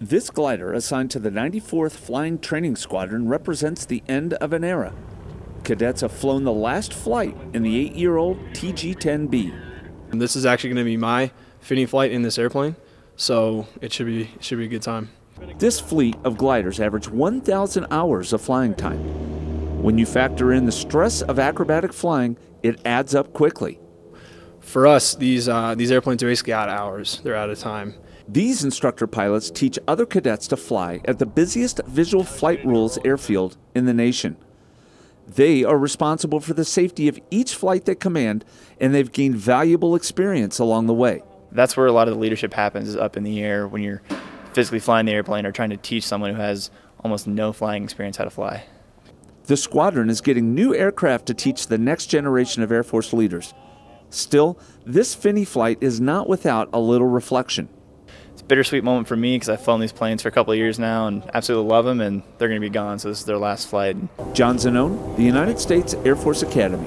This glider, assigned to the 94th Flying Training Squadron, represents the end of an era. Cadets have flown the last flight in the eight year old TG 10B. This is actually going to be my fitting flight in this airplane, so it should be, it should be a good time. This fleet of gliders average 1,000 hours of flying time. When you factor in the stress of acrobatic flying, it adds up quickly. For us, these, uh, these airplanes are basically out of hours, they're out of time. These instructor pilots teach other cadets to fly at the busiest visual flight rules airfield in the nation. They are responsible for the safety of each flight they command, and they've gained valuable experience along the way. That's where a lot of the leadership happens is up in the air when you're physically flying the airplane or trying to teach someone who has almost no flying experience how to fly. The squadron is getting new aircraft to teach the next generation of Air Force leaders. Still, this fini flight is not without a little reflection it's a bittersweet moment for me because I've flown these planes for a couple of years now and absolutely love them, and they're going to be gone, so this is their last flight. John Zanone, the United States Air Force Academy.